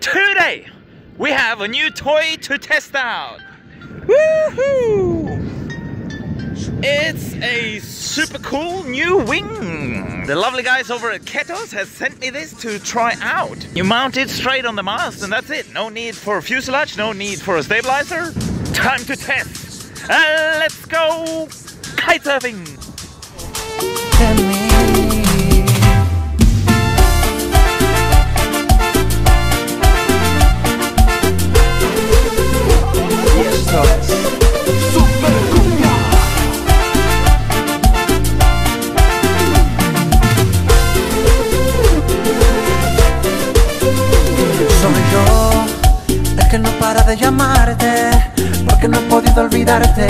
today we have a new toy to test out. Woohoo! It's a super cool new wing. The lovely guys over at Ketos has sent me this to try out. You mount it straight on the mast and that's it. No need for a fuselage, no need for a stabilizer. Time to test. Uh, let's go kite surfing. Soy yo el que no para de llamarte porque no he podido olvidarte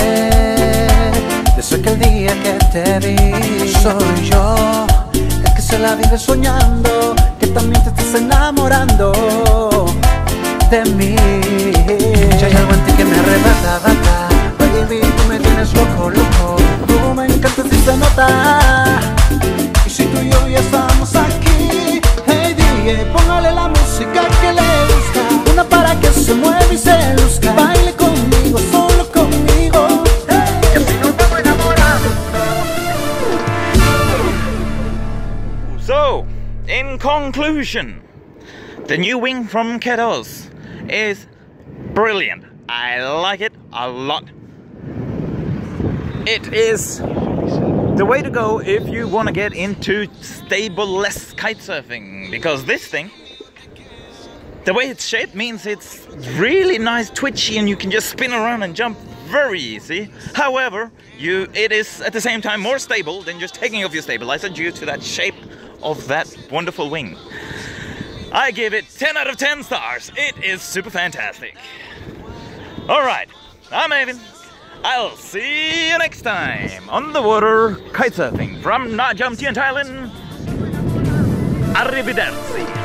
desde aquel día que te vi. Soy yo el que se la vive soñando que también te estás enamorando de mí. Ya hay algo en ti que me arrebata, bata. Baby, tú me tienes loco, loco. Tú me encantas y se nota. Y si tú y yo ya estamos aquí, hey DJ, póngale la música que le in conclusion, the new wing from Ketos is brilliant. I like it a lot. It is the way to go if you want to get into stable-less kite surfing because this thing the way it's shaped means it's really nice twitchy and you can just spin around and jump very easy however you it is at the same time more stable than just taking off your stabilizer due to that shape of that wonderful wing i give it 10 out of 10 stars it is super fantastic all right i'm Øyvind. I'll see you next time on the water kitesurfing from Najam Thailand. Arrivederci.